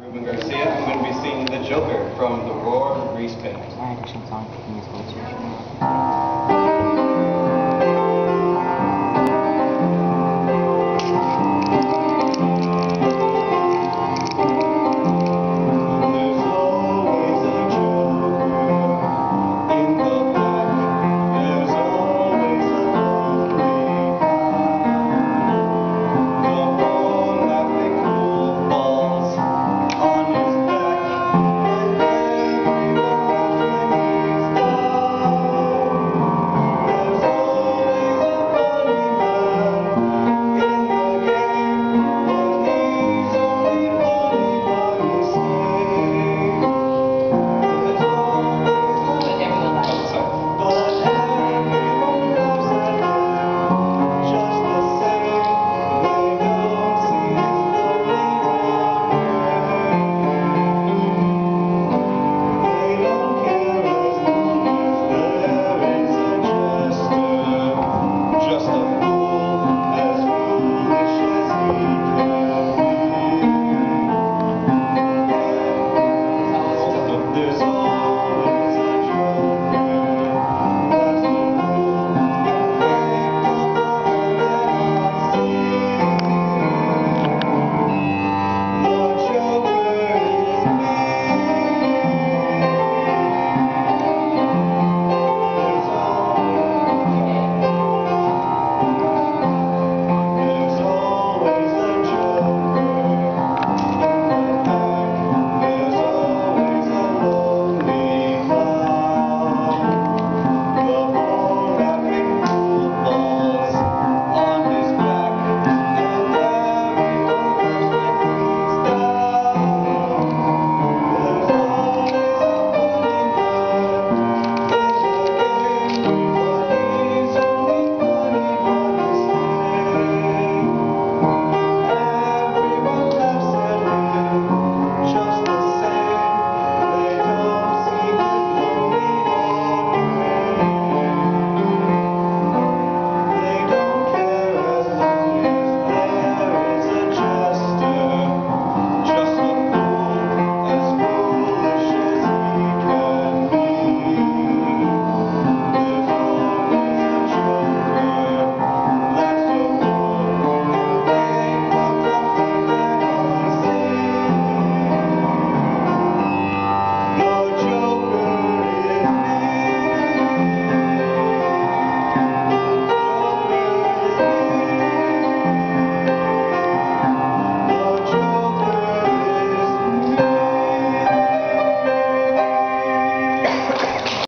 Ruben Garcia. I'm going to be singing The Joker from The Roar of Greasepaint. Ouais, la chanson qui finit sur.